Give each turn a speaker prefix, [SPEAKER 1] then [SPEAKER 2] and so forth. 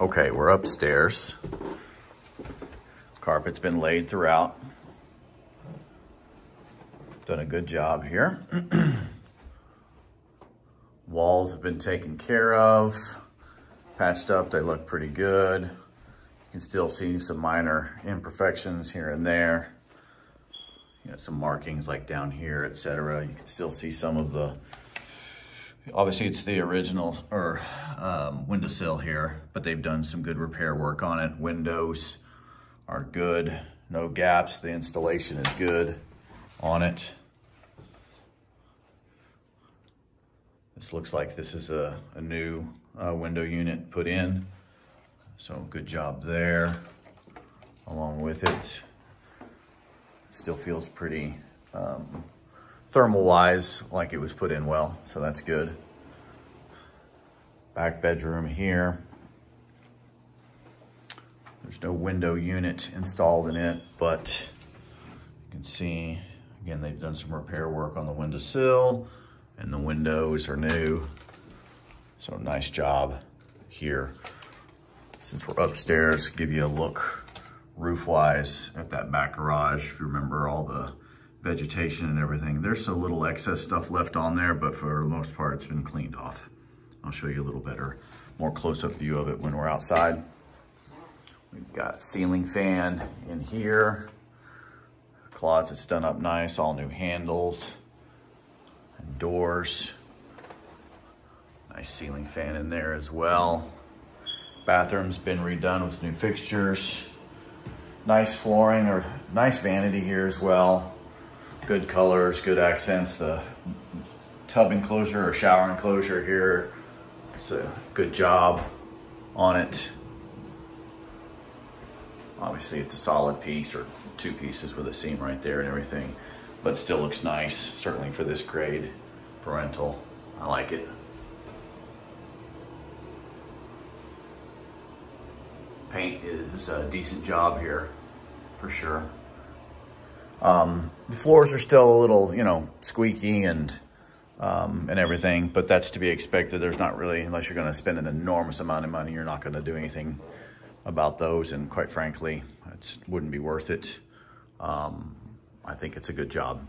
[SPEAKER 1] Okay, we're upstairs. Carpet's been laid throughout. Done a good job here. Walls have been taken care of, patched up, they look pretty good. You can still see some minor imperfections here and there. You know, some markings like down here, etc. You can still see some of the Obviously it's the original or um, windowsill here, but they've done some good repair work on it. Windows are good, no gaps. The installation is good on it. This looks like this is a, a new uh, window unit put in. So good job there along with it. Still feels pretty um, thermal wise, like it was put in well, so that's good. Back bedroom here. There's no window unit installed in it, but you can see, again, they've done some repair work on the windowsill and the windows are new. So nice job here. Since we're upstairs, give you a look roof-wise at that back garage. If you remember all the vegetation and everything. There's a little excess stuff left on there, but for the most part, it's been cleaned off. I'll show you a little better, more close-up view of it when we're outside. We've got ceiling fan in here. Closet's done up nice, all new handles and doors. Nice ceiling fan in there as well. Bathroom's been redone with new fixtures. Nice flooring or nice vanity here as well good colors, good accents. The tub enclosure or shower enclosure here, it's a good job on it. Obviously it's a solid piece or two pieces with a seam right there and everything, but still looks nice, certainly for this grade parental. I like it. Paint is a decent job here for sure. Um, the floors are still a little, you know, squeaky and um, and everything, but that's to be expected. There's not really, unless you're going to spend an enormous amount of money, you're not going to do anything about those. And quite frankly, it wouldn't be worth it. Um, I think it's a good job.